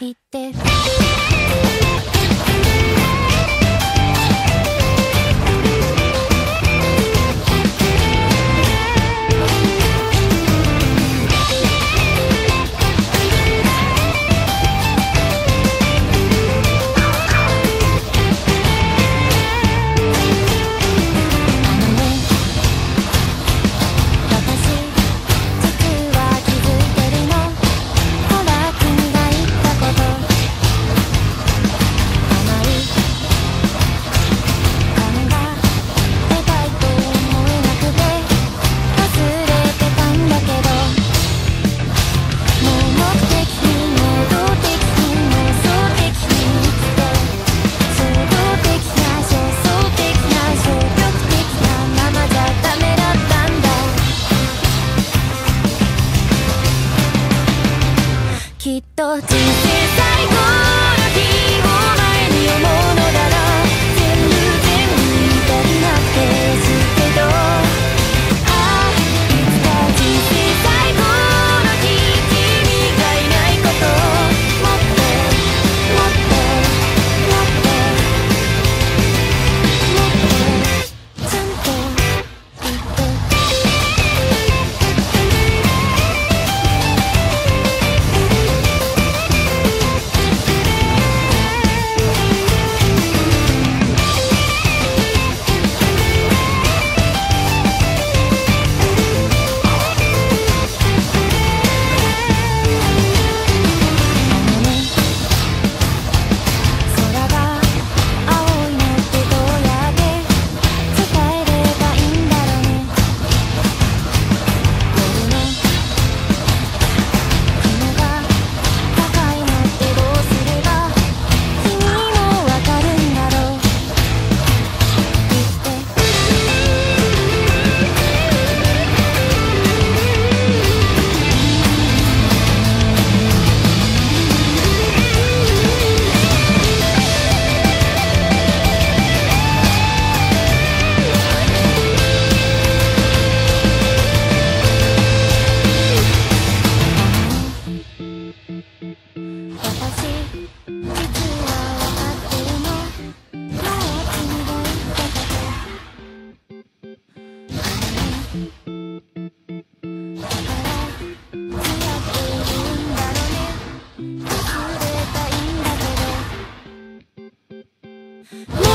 言って。と Yeah!